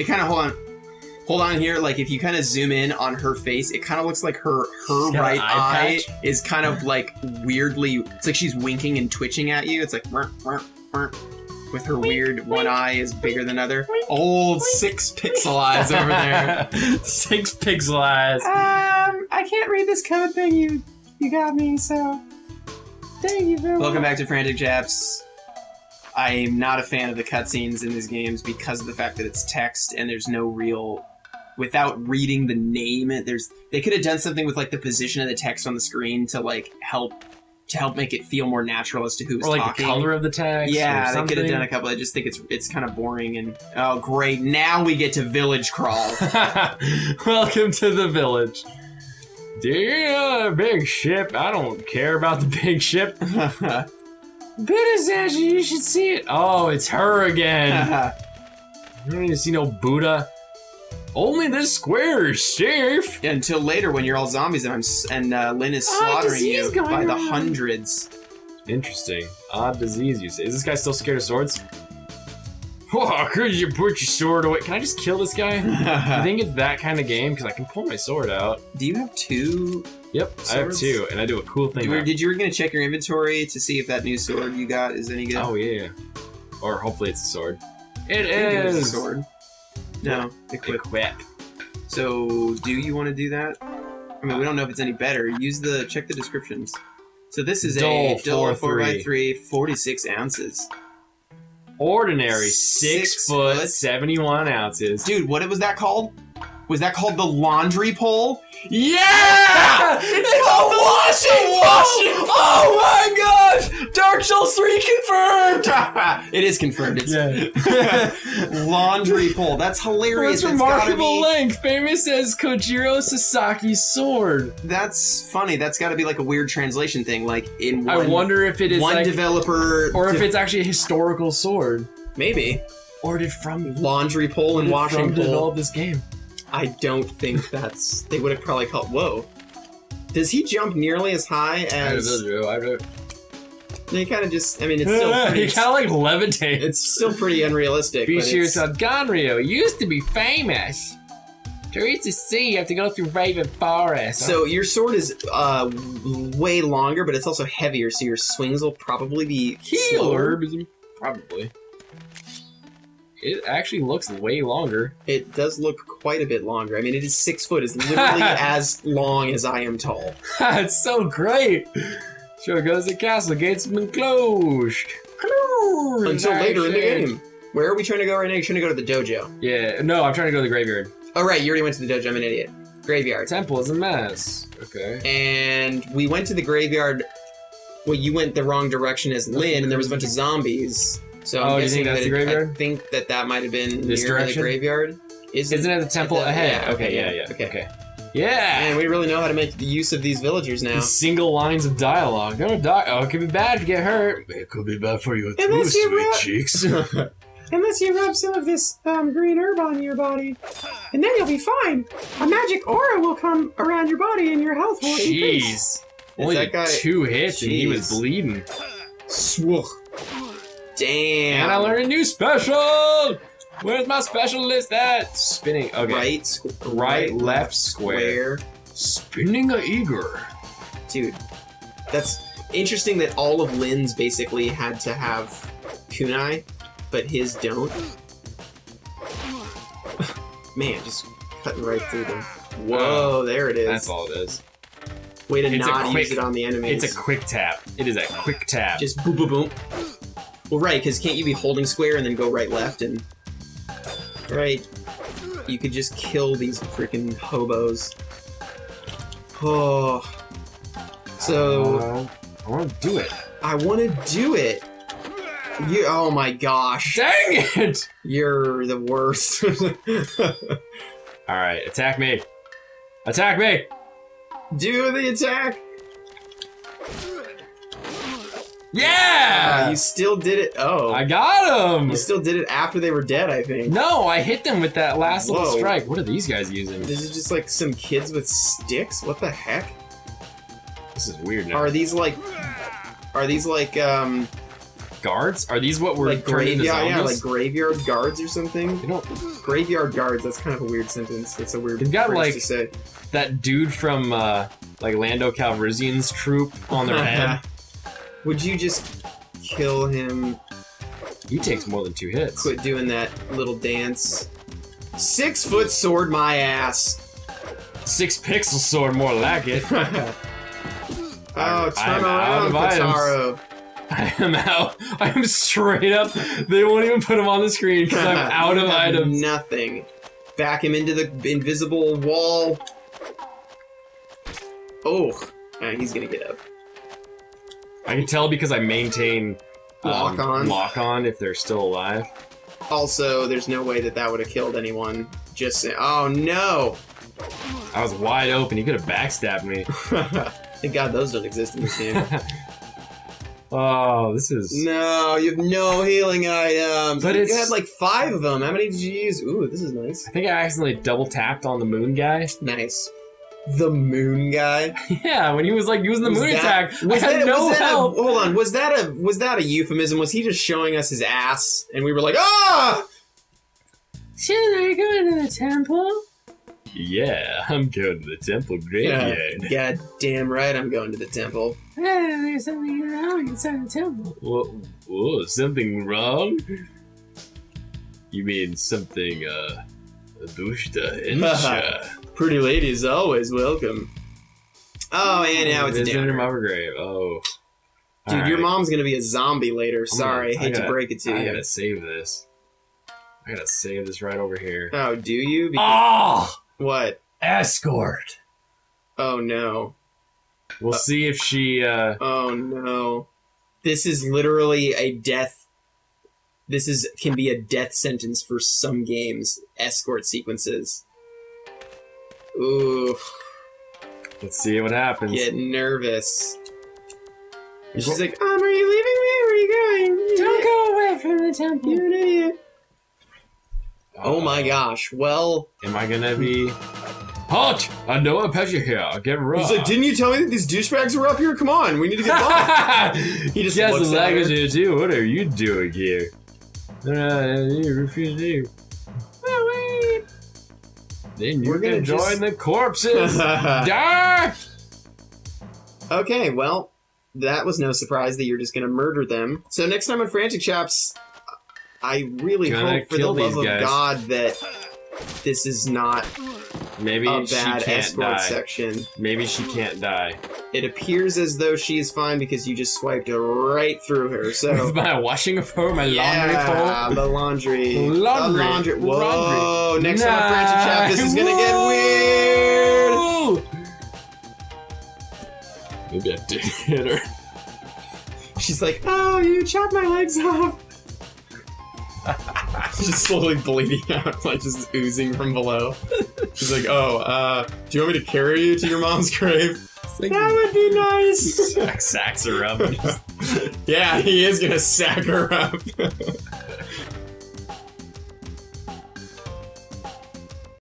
It kind of hold on, hold on here. Like if you kind of zoom in on her face, it kind of looks like her her She's right eye, eye is kind of like weirdly. It's like she's winking and twitching at you. It's like "Mer, mer, mer," with her weird one eye is bigger than other. Old six pixel eyes over there. Six pixel eyes. Um, I can't read this code thing you you got me. So, thank you very Welcome back to Frantic Chaps. I'm not a fan of the cutscenes in these games because of the fact that it's text and there's no real. Without reading the name, it there's they could have done something with like the position of the text on the screen to like help to help make it feel more natural as to who's Or like talking. the color of the text. Yeah, they could have done a couple. I just think it's it's kind of boring and oh great. Now we get to village crawl. Welcome to the village. Dear big ship, I don't care about the big ship. Buddha says you should see it. Oh, it's her again. You don't need to see no Buddha. Only this square is safe. Until later, when you're all zombies and I'm s- and uh, Lynn is slaughtering you by the hundreds. Interesting. Odd disease, you say. Is this guy still scared of swords? Oh, could you put your sword away? Can I just kill this guy? I think it's that kind of game? Because I can pull my sword out. Do you have two? Yep, I have two, and I do a cool thing. You were, did you were gonna check your inventory to see if that new sword you got is any good? Oh yeah, or hopefully it's a sword. It I think it a sword. No, equip. Equip. So, do you want to do that? I mean, we don't know if it's any better. Use the check the descriptions. So this is Dull a dull 4-3. 4x3, 46 ounces. Ordinary six, Six foot, foot. seventy-one ounces. Dude, what was that called? Was that called the laundry pole? Yeah! It's called the washing pole! Oh my gosh! Dark Souls 3 confirmed! it is confirmed. It's Yeah. laundry pole. That's hilarious. What's remarkable be. length, famous as Kojiro Sasaki's sword. That's funny. That's got to be like a weird translation thing. Like in one, I wonder if it is one like, developer, or if de- it's actually a historical sword. maybe Or did from laundry pole and did washing from pole. develop this game? I don't think that's. They would have probably called. Whoa. Does he jump nearly as high as? He kind of just. I mean, it's still pretty, he kind of like levitates. it's still pretty unrealistic. but it's- Bichir Ganryo used to be famous. To reach the sea, you have to go through Raven Forest. So your sword is uh, way longer, but it's also heavier, so your swings will probably be slower. Probably. It actually looks way longer. It does look quite a bit longer. I mean, it is six foot. It's literally as long as I am tall. it's so great. Sure goes the castle. Gates have been closed. Closed. Until later in the game. Where are we trying to go right now? You're trying to go to the dojo. Yeah, no, I'm trying to go to the graveyard. Oh, right. You already went to the dojo. I'm an idiot. Graveyard. Temple is a mess. Okay. And we went to the graveyard. Well, you went the wrong direction as Lynn, and there was a bunch of zombies. So I'm Oh, you guessing think that's that the graveyard? I think that that might have been This near direction? the graveyard. Is Isn't it the temple the- ahead? yeah, okay, okay, yeah, yeah, yeah. okay. Okay. Yeah. And we really know how to make the use of these villagers now. These single lines of dialogue. No, di- oh, it could be bad if you get hurt. It could be bad for you Unless you rub- cheeks. Unless you rub some of this um, green herb on your body, and then you'll be fine. A magic aura will come around your body, and your health will increase. Jeez. Only that guy- two hits and he was bleeding. Swoogh. Damn. And I learned a new special! Where's my special list at? Spinning. Okay. Right, squ- Right, left, square. Spinning a eager. Dude, that's interesting that all of Lynn's basically had to have kunai, but his don't. Man, just cutting right through them. Whoa, oh, there it is. That's all it is. Way to It's a not quick- use it on the enemies. It's a quick tap. It is a quick tap. just boom, boom, boom. Well, right, because can't you be holding square and then go right, left, and right? You could just kill these freaking hobos. Oh, so Uh, I want to do it. I want to do it. You, oh my gosh, Dang it! you're the worst. All right, attack me. Attack me. do the attack. Yeah! Uh, you still did it. Oh, I got him. you still did it after they were dead. I think. No, I hit them with that last little strike. What are these guys using? This is just like some kids with sticks. What the heck? This is weird now. Are these like? Are these like um? guards? Are these what we're like graveyard, yeah, like graveyard guards or something. You know Graveyard guards. That's kind of a weird sentence. That's a weird They've got, like- to say. that dude from uh, like Lando Calrissian's troop on their head. Would you just kill him? he takes more than two hits. Quit doing that little dance. Six foot sword my ass. Six pixel sword, more like it. oh, I'm turn out around, of items. I am out. I am straight up. They won't even put him on the screen because I'm out of items. Nothing. Back him into the invisible wall. Oh, ah, he's gonna get up. I can tell because I maintain um, Lock on. Lock on if they're still alive. Also, there's no way that that would have killed anyone. Just say, oh no! I was wide open. You could have backstabbed me. Thank God those don't exist in this game. oh, this is. no, you have no healing items. But you it's- had like five of them. How many did you use? Ooh, this is nice. I think I accidentally double tapped on the moon guy. Nice. The moon guy. yeah, when he was like using the Was moon that- attack, Was I had that, no was that a, help. hold on. Was that a was that a euphemism? Was he just showing us his ass, and we were like, ah? Should I go into the temple? Yeah, I'm going to the temple Yeah. graveyard. God damn right, I'm going to the temple. there's something wrong inside the temple. Whoa, whoa, something wrong? You mean something, uh, Bushta Insha? Pretty ladies always welcome. Oh, and now it's Visitor down. Mother Grave. Oh. Dude, your mom's gonna be a zombie later. Sorry, I hate to gotta- break it to you. I gotta save this. I gotta save this right over here. Oh, do you? Because- Oh! What? Escort! Oh no. We'll see if she, uh. Oh no. This is literally a death. This is can be a death sentence for some games. Escort sequences. Ooh, Let's see what happens. get nervous. And she's like, "Um, are you leaving me? Where are you going? Don't go away from the temple. You're an idiot." Oh my gosh. Well, Am I gonna be. Halt! I know a pleasure here. Get raw. he's like, "Didn't you tell me that these douchebags were up here? Come on, we need to get by." he just Yes, looks the at language her. here too. What are you doing here? You refuse to. Oh, wait. Then you're We're gonna, gonna join just- the corpses. Die! Okay, well, that was no surprise that you're just gonna murder them. So next time on Frantic Chaps, I really Gonna hope for the love of guys. God that this is not Maybe a she bad can't escort die. section. Maybe she can't die. It appears as though she is fine because you just swiped right through her. With So my washing for my laundry yeah, pole. the laundry, Laundry. the laundry. Whoa! Laundry. Next time on Frantic Chaps, this is gonna get weird. Maybe I did hit her. She's like, "Oh, you chopped my legs off." just slowly bleeding out, like just oozing from below. She's like, "Oh, uh, do you want me to carry you to your mom's grave?" That would be nice. Like sacks her up. just- yeah, he is gonna sack her up.